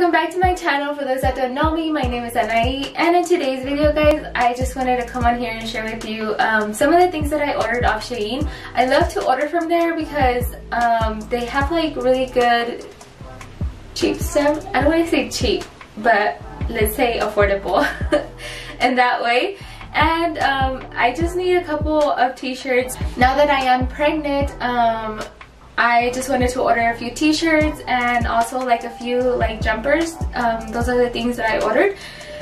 welcome back to my channel. For those that don't know me, my name is Anahi and in today's video guys, I just wanted to come on here and share with you um, some of the things that I ordered off Shein. I love to order from there because um, they have like really good cheap stuff. I don't want to say cheap, but let's say affordable in that way and um, I just need a couple of t-shirts now that I am pregnant um, I just wanted to order a few t-shirts and also like a few like jumpers. Um, those are the things that I ordered.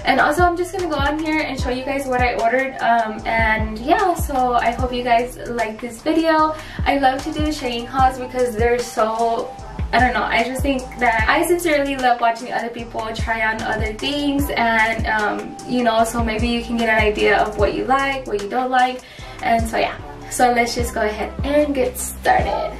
And also I'm just gonna go on here and show you guys what I ordered. Um, and yeah, so I hope you guys like this video. I love to do Shein hauls because they're so I don't know, I just think that I sincerely love watching other people try on other things and um, you know, so maybe you can get an idea of what you like, what you don't like, and so yeah. So let's just go ahead and get started.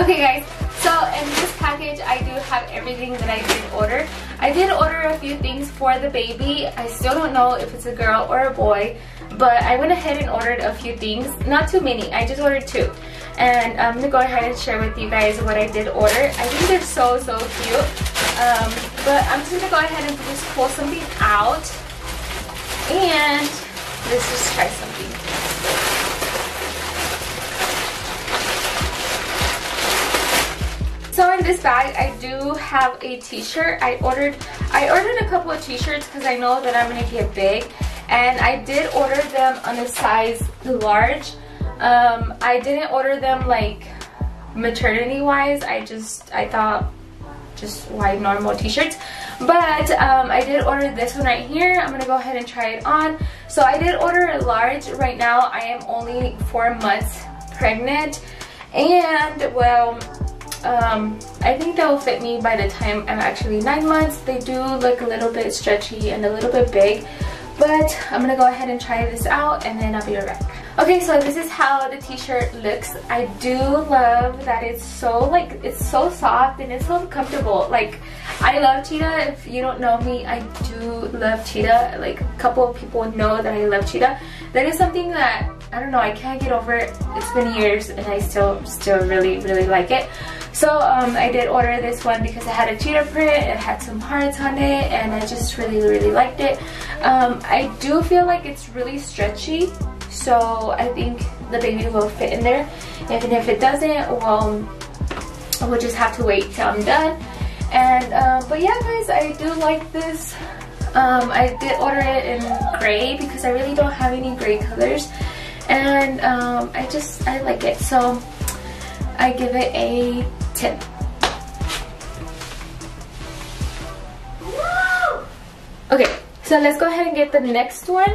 Okay guys, so in this package I do have everything that I did order. I did order a few things for the baby. I still don't know if it's a girl or a boy, but I went ahead and ordered a few things. Not too many, I just ordered two. And I'm gonna go ahead and share with you guys what I did order. I think they're so, so cute. Um, but I'm just gonna go ahead and just pull something out. And let's just try something. So in this bag, I do have a t-shirt. I ordered I ordered a couple of t-shirts because I know that I'm going to get big. And I did order them on a size large. Um, I didn't order them like maternity wise. I just, I thought just white normal t-shirts. But um, I did order this one right here. I'm going to go ahead and try it on. So I did order a large. Right now I am only four months pregnant. And well, um, I think that will fit me by the time I'm actually nine months. They do look a little bit stretchy and a little bit big, but I'm gonna go ahead and try this out and then I'll be right back. Okay, so this is how the t-shirt looks. I do love that it's so like, it's so soft and it's so comfortable. Like, I love cheetah. If you don't know me, I do love cheetah. Like, a couple of people know that I love cheetah. That is something that, I don't know, I can't get over it. It's been years and I still, still really, really like it. So um, I did order this one because it had a cheetah print, it had some hearts on it, and I just really, really liked it. Um, I do feel like it's really stretchy, so I think the baby will fit in there. Even if it doesn't, well, we'll just have to wait till I'm done. And, uh, but yeah guys, I do like this. Um, I did order it in gray because I really don't have any gray colors. And um, I just, I like it. So I give it a tip. Okay, so let's go ahead and get the next one.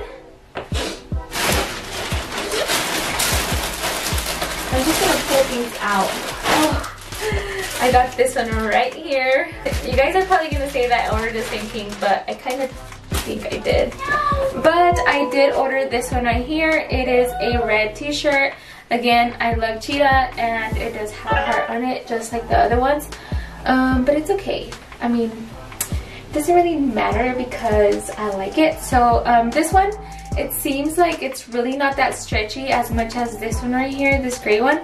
I'm just gonna pull these out. Oh, I got this one right here. You guys are probably gonna say that I ordered the same thing, but I kind of think I did. But I did order this one right here. It is a red t-shirt. Again, I love cheetah and it does have a heart on it just like the other ones. Um, but it's okay. I mean, it doesn't really matter because I like it. So um, this one, it seems like it's really not that stretchy as much as this one right here, this gray one.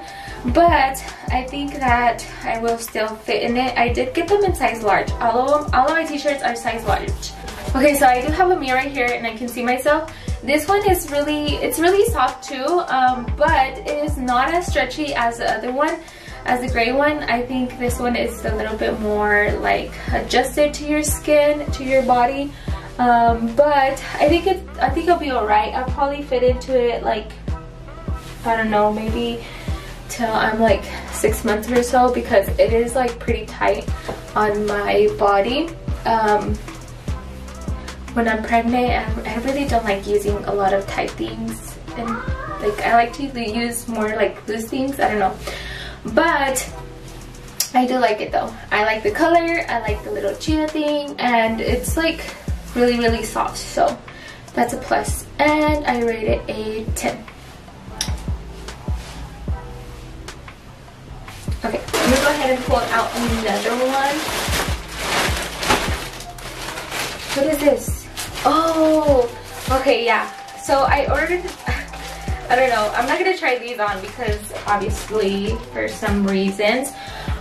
But I think that I will still fit in it. I did get them in size large. All of them, all of my t-shirts are size large. Okay, so I do have a mirror here and I can see myself. This one is really, it's really soft too, um, but it is not as stretchy as the other one. As the gray one, I think this one is a little bit more like adjusted to your skin, to your body. Um, but I think it, I think it'll be alright. I'll probably fit into it like, I don't know, maybe till I'm like six months or so because it is like pretty tight on my body. Um, when I'm pregnant, I really don't like using a lot of tight things. And like I like to use more like loose things. I don't know. But I do like it though. I like the color. I like the little cheetah thing. And it's like really, really soft. So that's a plus. And I rate it a 10. Okay, I'm gonna go ahead and pull out another one. What is this? Oh, okay, yeah. So I ordered, I don't know, I'm not gonna try these on because obviously for some reasons,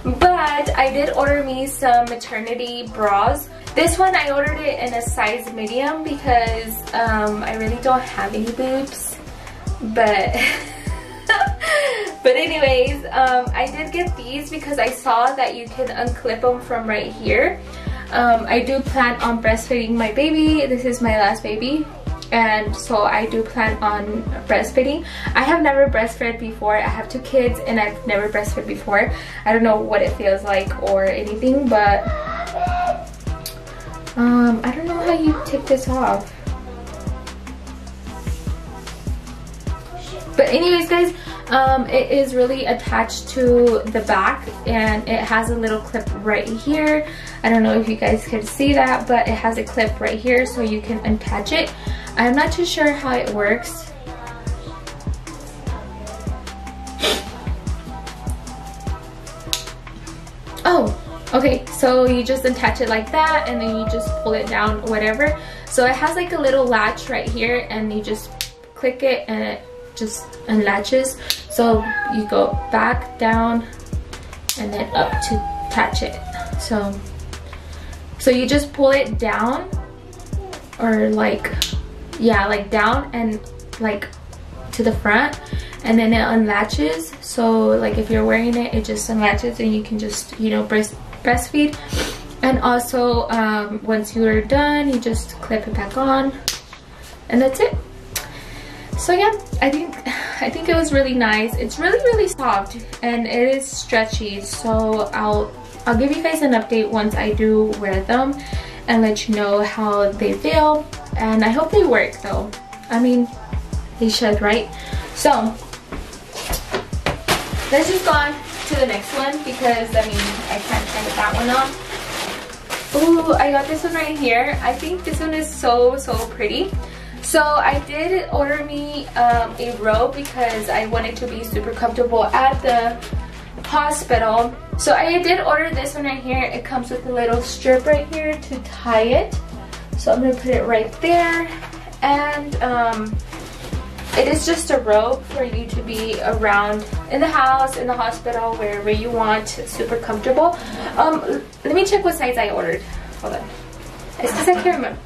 But I did order me some maternity bras. This one I ordered it in a size medium because um, I really don't have any boobs. But but anyways, um, I did get these because I saw that you can unclip them from right here. Um, I do plan on breastfeeding my baby. This is my last baby and so I do plan on breastfeeding. I have never breastfed before. I have two kids and I've never breastfed before. I don't know what it feels like or anything, but um, I don't know how you take this off. But anyways, guys, um, it is really attached to the back and it has a little clip right here. I don't know if you guys can see that, but it has a clip right here so you can attach it. I'm not too sure how it works. Oh, okay, so you just attach it like that and then you just pull it down, whatever. So it has like a little latch right here and you just click it and it just unlatches. So you go back, down, and then up to attach it. So, so you just pull it down or like yeah like down and like to the front and then it unlatches so like if you're wearing it it just unlatches and you can just you know breast breastfeed and also um, once you're done you just clip it back on and that's it so yeah i think i think it was really nice it's really really soft and it is stretchy so i'll i'll give you guys an update once i do wear them and let you know how they feel and I hope they work though. I mean, they should, right? So, let's just go on to the next one because, I mean, I can't get that one on. Ooh, I got this one right here. I think this one is so, so pretty. So I did order me um, a robe because I wanted to be super comfortable at the hospital. So I did order this one right here. It comes with a little strip right here to tie it. So I'm gonna put it right there. And um, it is just a robe for you to be around in the house, in the hospital, wherever you want, super comfortable. Um, let me check what size I ordered. Hold on. It's because I can't remember.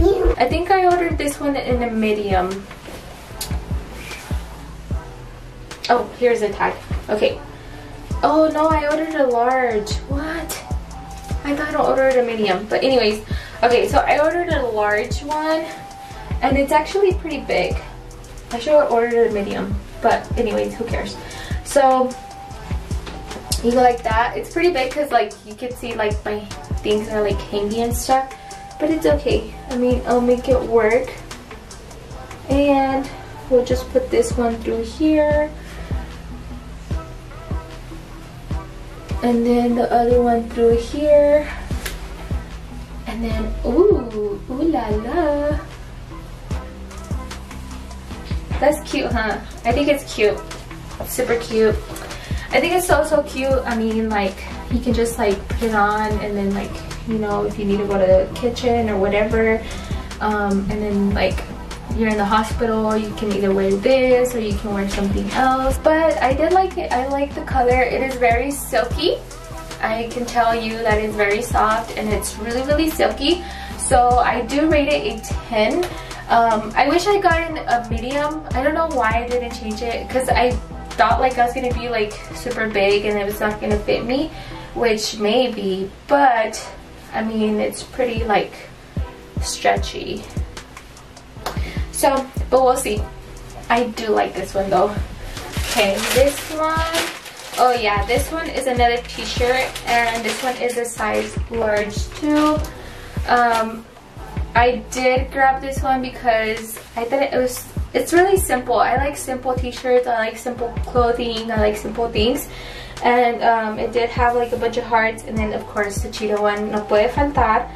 I think I ordered this one in a medium. Oh, here's the tag. Okay. Oh no, I ordered a large. What? I thought I ordered a medium. But anyways, okay, so I ordered a large one and it's actually pretty big. I should have ordered a medium, but anyways, who cares? So you go like that. It's pretty big because like you can see like my things are like hanging and stuff but it's okay. I mean, I'll make it work. And we'll just put this one through here. And then the other one through here. And then, ooh, ooh la la. That's cute, huh? I think it's cute. Super cute. I think it's so, so cute. I mean, like, you can just, like, put it on and then, like, you know, if you need to go to the kitchen or whatever. Um, and then like you're in the hospital, you can either wear this or you can wear something else. But I did like it. I like the color. It is very silky. I can tell you that it's very soft and it's really, really silky. So I do rate it a 10. Um, I wish I got in a medium. I don't know why I didn't change it because I thought like I was going to be like super big and it was not going to fit me, which maybe, but I mean, it's pretty like stretchy. So, but we'll see. I do like this one though. Okay, this one. Oh yeah, this one is another t-shirt and this one is a size large too. Um, I did grab this one because I thought it was, it's really simple. I like simple t-shirts, I like simple clothing, I like simple things and um, it did have like a bunch of hearts and then of course the cheetah one no puede faltar.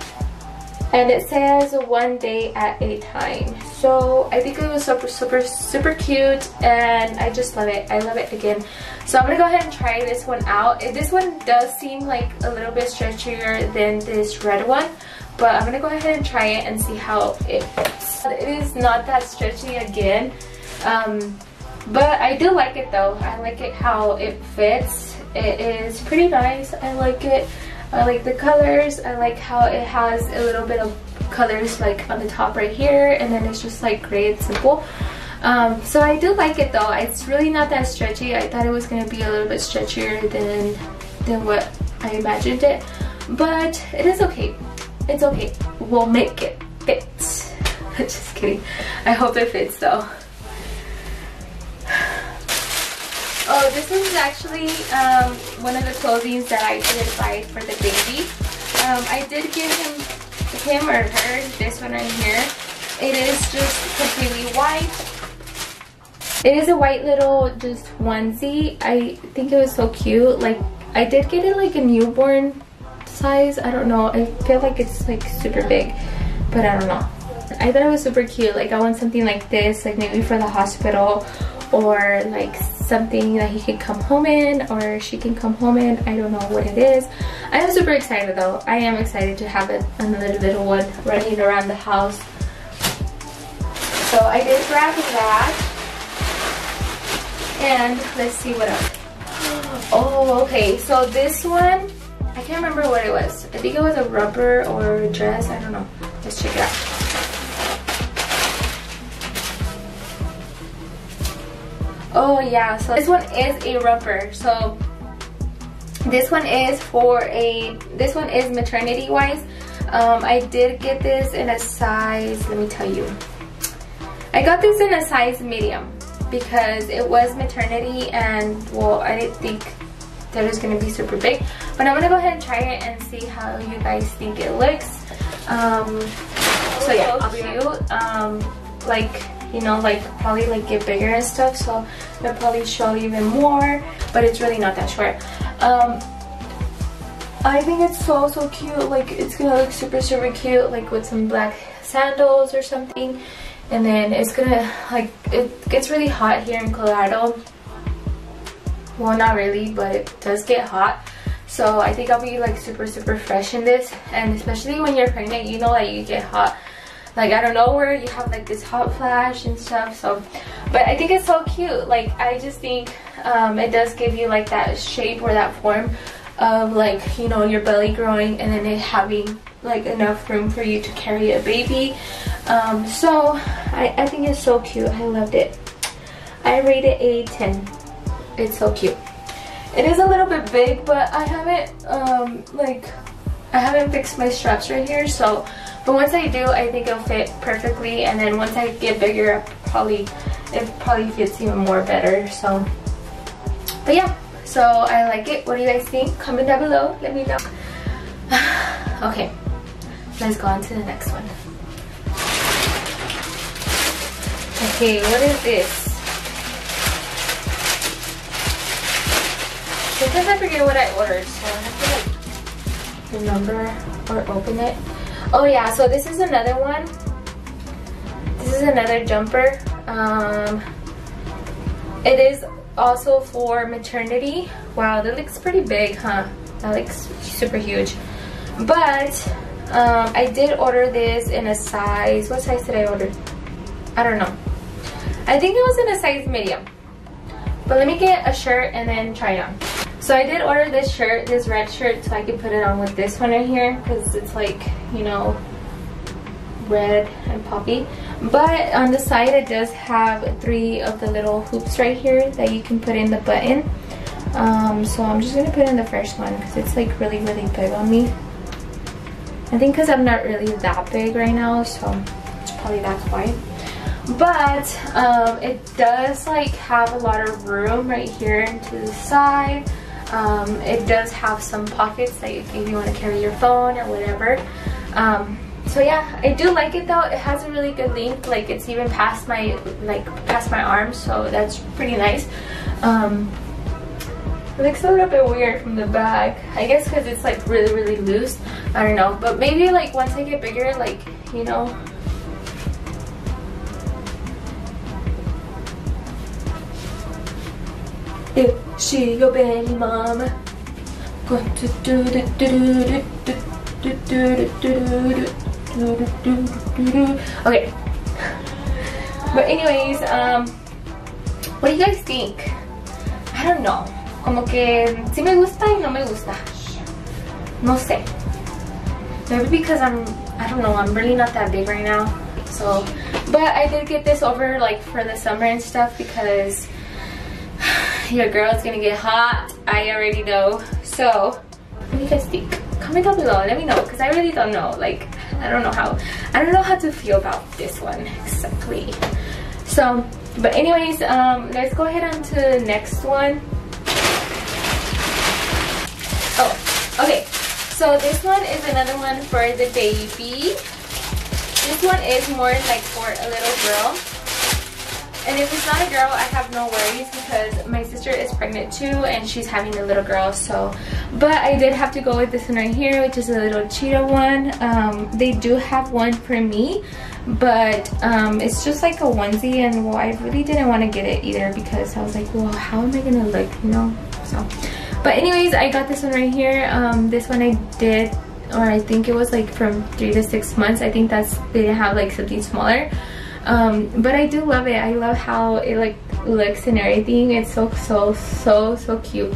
And it says one day at a time. So I think it was super super super cute and I just love it. I love it again. So I'm gonna go ahead and try this one out. This one does seem like a little bit stretchier than this red one but I'm gonna go ahead and try it and see how it fits. It is not that stretchy again um, but I do like it though. I like it how it fits it is pretty nice I like it I like the colors. I like how it has a little bit of colors like on the top right here and then it's just like gray and simple. Um, so I do like it though. It's really not that stretchy. I thought it was going to be a little bit stretchier than, than what I imagined it. But it is okay. It's okay. We'll make it fit. just kidding. I hope it fits though. Oh, this is actually um, one of the clothing that I did buy for the baby. Um, I did give him, him or her this one right here. It is just completely white. It is a white little just onesie. I think it was so cute. Like, I did get it like a newborn size. I don't know. I feel like it's like super big, but I don't know. I thought it was super cute. Like, I want something like this, like maybe for the hospital or like something that he can come home in or she can come home in. I don't know what it is. I am super excited though. I am excited to have it, another little one running around the house. So I did grab that. And let's see what else. Oh, okay. So this one, I can't remember what it was. I think it was a rubber or a dress. I don't know. Let's check it out. Oh yeah, so this one is a romper. So this one is for a, this one is maternity wise. Um, I did get this in a size, let me tell you. I got this in a size medium because it was maternity and well, I didn't think that it was going to be super big. But I'm going to go ahead and try it and see how you guys think it looks. Um, so yeah, I'll cute. Um, like you know like probably like get bigger and stuff so they'll probably show even more but it's really not that short. Um I think it's so so cute like it's gonna look super super cute like with some black sandals or something and then it's gonna like it gets really hot here in Colorado. Well not really but it does get hot so I think I'll be like super super fresh in this and especially when you're pregnant you know that you get hot like I don't know where you have like this hot flash and stuff so but I think it's so cute. Like I just think um, it does give you like that shape or that form of like you know your belly growing and then it having like enough room for you to carry a baby. Um, so I, I think it's so cute. I loved it. I rate it a 10 it's so cute. It is a little bit big but I haven't um, like I haven't fixed my straps right here so but once I do, I think it'll fit perfectly. And then once I get bigger, probably it probably fits even more better. So, but yeah. So I like it. What do you guys think? Comment down below. Let me know. okay, let's go on to the next one. Okay, what is this? Sometimes I forget what I ordered, so I have to like remember or open it. Oh yeah, so this is another one. This is another jumper. Um, it is also for maternity. Wow, that looks pretty big, huh? That looks super huge. But um, I did order this in a size, what size did I order? I don't know. I think it was in a size medium. But let me get a shirt and then try it on. So I did order this shirt, this red shirt, so I could put it on with this one right here because it's like, you know, red and poppy. But on the side it does have three of the little hoops right here that you can put in the button. Um, so I'm just going to put in the first one because it's like really, really big on me. I think because I'm not really that big right now, so it's probably that's why but um, it does like have a lot of room right here to the side um, it does have some pockets that if you want to carry your phone or whatever. Um, so yeah, I do like it though. It has a really good length. Like it's even past my like past my arms, so that's pretty nice. Um, It looks a little bit weird from the back. I guess because it's like really, really loose. I don't know. But maybe like once I get bigger, like, you know. Is she your baby mama? Okay. But anyways, um, what do you guys think? I don't know. Como que sí me gusta y no me gusta. No sé. Maybe because I'm, I don't know, I'm really not that big right now. So, but I did get this over like for the summer and stuff because your girl's gonna get hot. I already know. So, what do you guys think? Comment down below. Let me know because I really don't know. Like, I don't know how, I don't know how to feel about this one exactly. So, but anyways, um, let's go ahead on to the next one. Oh, okay. So this one is another one for the baby. This one is more like for a little girl. And if it's not a girl, I have no worries because my sister is pregnant too and she's having a little girl. So, but I did have to go with this one right here, which is a little cheetah one. Um, they do have one for me, but um, it's just like a onesie and well, I really didn't want to get it either because I was like, well, how am I gonna look, you know? So, but anyways, I got this one right here. Um, this one I did, or I think it was like from three to six months. I think that's, they have like something smaller. Um, but I do love it. I love how it like looks and everything. It's so, so, so, so cute.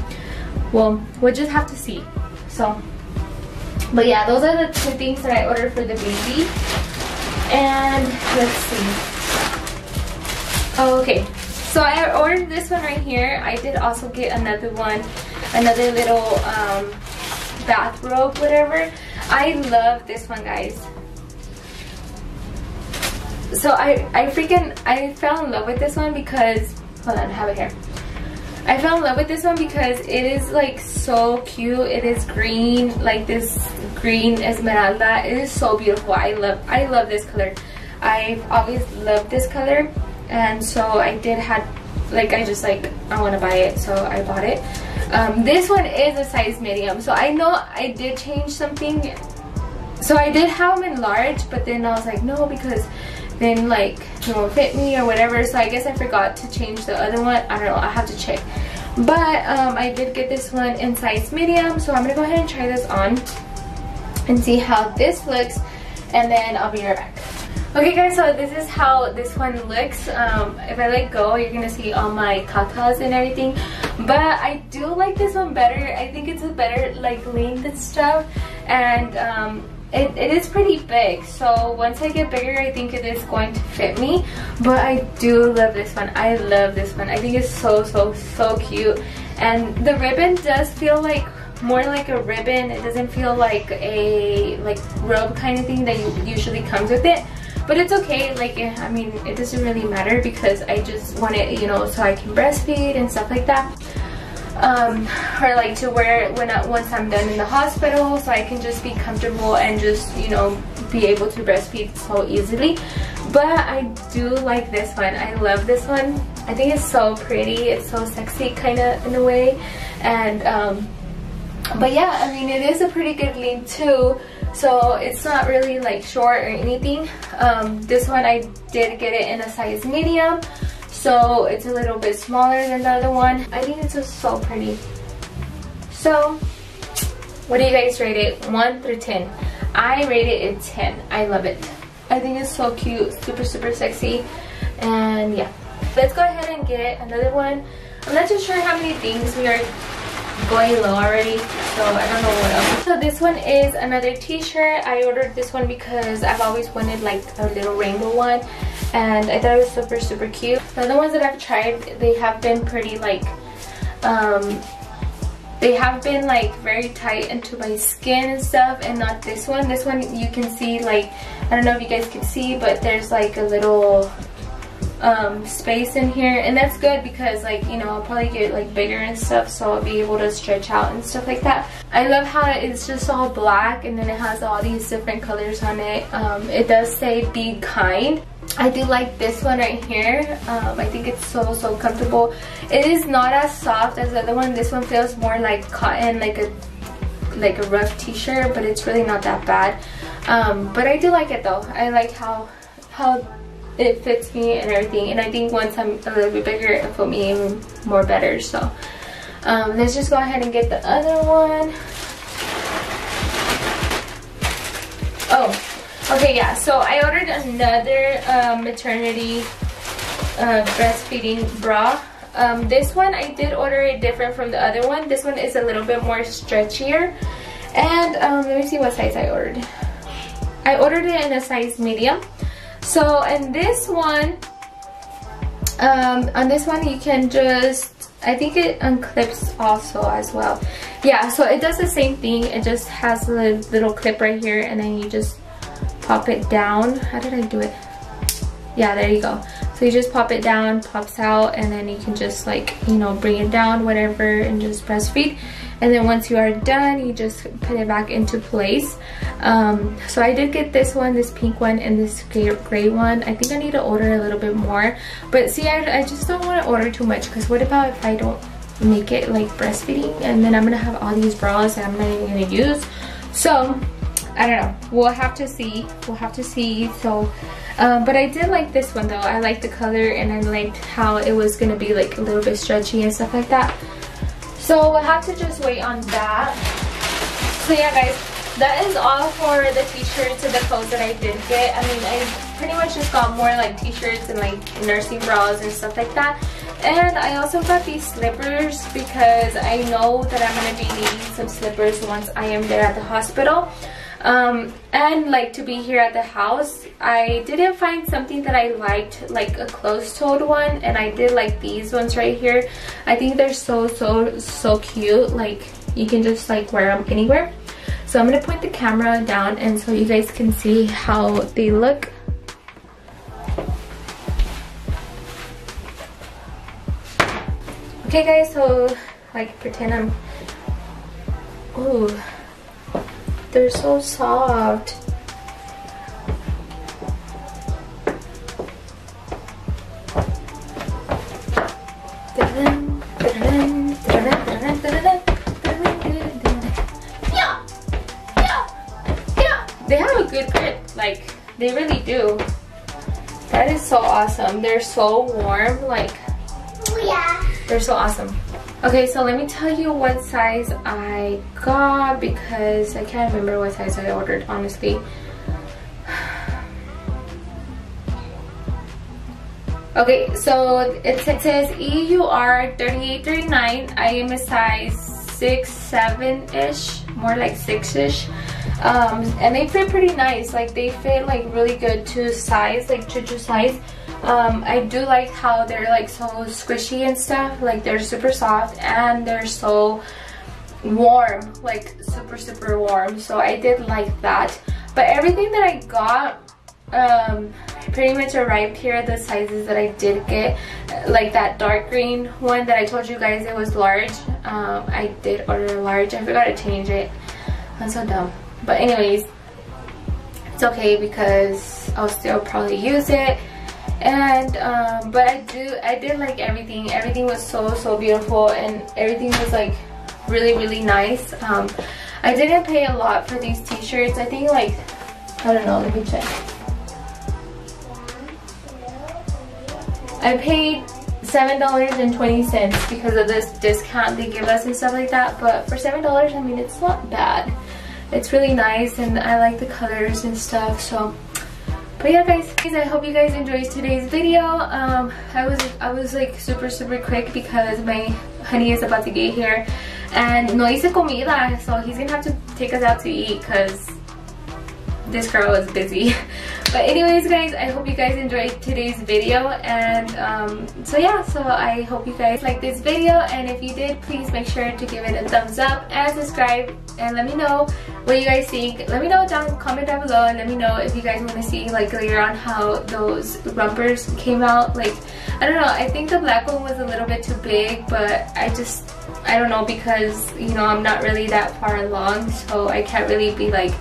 Well, we'll just have to see. So, but yeah, those are the two things that I ordered for the baby. And let's see. Oh, okay. So I ordered this one right here. I did also get another one, another little um, bathrobe, whatever. I love this one, guys so I, I freaking, I fell in love with this one because, hold on, I have it here. I fell in love with this one because it is like so cute. It is green, like this green esmeralda. It is so beautiful. I love, I love this color. I've always loved this color. And so I did have, like I just like, I want to buy it. So I bought it. Um, this one is a size medium. So I know I did change something. So I did have them in large, but then I was like, no, because then like it won't fit me or whatever. So I guess I forgot to change the other one. I don't know. I have to check. But um, I did get this one in size medium. So I'm gonna go ahead and try this on and see how this looks. And then I'll be right back. Okay guys. So this is how this one looks. Um, if I let go you're gonna see all my tatas and everything. But I do like this one better. I think it's a better like length and stuff. And um, it, it is pretty big. So once I get bigger I think it is going to fit me. But I do love this one. I love this one. I think it's so so so cute. And the ribbon does feel like more like a ribbon. It doesn't feel like a like robe kind of thing that usually comes with it. But it's okay. Like eh, I mean it doesn't really matter because I just want it you know so I can breastfeed and stuff like that um, or like to wear it when I, once I'm done in the hospital so I can just be comfortable and just you know be able to breastfeed so easily. But I do like this one. I love this one. I think it's so pretty. It's so sexy kind of in a way. And um, but yeah I mean it is a pretty good length too. So it's not really like short or anything. Um, this one I did get it in a size medium so it's a little bit smaller than the other one. I think it's just so pretty. So what do you guys rate it? 1 through 10. I rate it a 10. I love it. I think it's so cute, super, super sexy. And yeah, let's go ahead and get another one. I'm not too sure how many things we are going low already so I don't know what else. So this one is another t-shirt. I ordered this one because I've always wanted like a little rainbow one and I thought it was super super cute. The other ones that I've tried they have been pretty like um, they have been like very tight into my skin and stuff and not this one. This one you can see like I don't know if you guys can see but there's like a little um, space in here and that's good because like you know I'll probably get like bigger and stuff so I'll be able to stretch out and stuff like that I love how it's just all black and then it has all these different colors on it um, it does say be kind I do like this one right here. Um, I think it's so so comfortable. It is not as soft as the other one. This one feels more like cotton like a like a rough t-shirt but it's really not that bad. Um, but I do like it though. I like how how it fits me and everything. And I think once I'm a little bit bigger it'll fit me even more better. So um, let's just go ahead and get the other one. Oh okay yeah so I ordered another uh, maternity uh, breastfeeding bra. Um, this one I did order it different from the other one. This one is a little bit more stretchier. And um, let me see what size I ordered. I ordered it in a size medium. So and this one um, on this one you can just I think it unclips also as well. Yeah so it does the same thing. It just has a little clip right here and then you just pop it down. How did I do it? Yeah there you go. So you just pop it down pops out and then you can just like you know bring it down whatever and just breastfeed. And then once you are done you just put it back into place. Um, so I did get this one this pink one and this gray, gray one. I think I need to order a little bit more. But see I, I just don't want to order too much because what about if I don't make it like breastfeeding? And then I'm gonna have all these bras that I'm not even gonna use. So I don't know we'll have to see we'll have to see so um, but I did like this one though I like the color and I liked how it was gonna be like a little bit stretchy and stuff like that so we'll have to just wait on that. So yeah guys, that is all for the t-shirts and the clothes that I did get. I mean, I pretty much just got more like t-shirts and like nursing bras and stuff like that. And I also got these slippers because I know that I'm going to be needing some slippers once I am there at the hospital um, and like to be here at the house I didn't find something that I liked like a closed-toed one and I did like these ones right here. I think they're so so so cute. Like you can just like wear them anywhere. So I'm gonna point the camera down and so you guys can see how they look. Okay guys so like pretend I'm ooh they're so soft. They have a good grip, like they really do. That is so awesome. They're so warm, like yeah. They're so awesome. Okay, so let me tell you what size I got because I can't remember what size I ordered, honestly. Okay, so it, says EUR 3839. I am a size 6, 7-ish, more like 6-ish. Um, and they fit pretty nice. Like, they fit, like, really good to size, like, to size. Um, I do like how they're like so squishy and stuff. Like they're super soft and they're so warm. Like super, super warm. So I did like that. But everything that I got um, pretty much arrived here the sizes that I did get. Like that dark green one that I told you guys it was large. Um, I did order a large. I forgot to change it. I'm so dumb. But anyways, it's okay because I'll still probably use it and um, but I do I did like everything. Everything was so so beautiful and everything was like really really nice. Um, I didn't pay a lot for these t-shirts. I think like I don't know let me check. I paid $7.20 because of this discount they give us and stuff like that but for $7 I mean it's not bad. It's really nice and I like the colors and stuff so but yeah guys i hope you guys enjoyed today's video. Um i was i was like super super quick because my honey is about to get here. And no hice comida so he's gonna have to take us out to eat because this girl is busy but anyways guys i hope you guys enjoyed today's video and um, so yeah so i hope you guys like this video and if you did please make sure to give it a thumbs up and subscribe and let me know what you guys think. Let me know down comment down below and let me know if you guys want to see like later on how those rumpers came out. Like i don't know i think the black one was a little bit too big but i just i don't know because you know i'm not really that far along so i can't really be like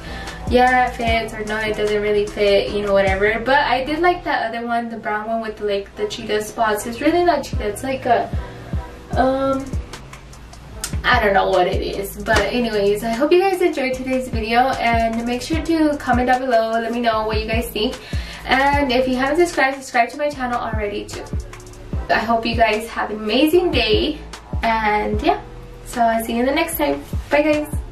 yeah it fits or no it doesn't really fit you know whatever. But i did like that other one the brown one with like the cheetah spots. It's really not cheetah it's like a um I don't know what it is. But anyways I hope you guys enjoyed today's video and make sure to comment down below let me know what you guys think. And if you haven't subscribed subscribe to my channel already too. I hope you guys have an amazing day and yeah so I'll see you in the next time. Bye guys